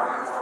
Wow.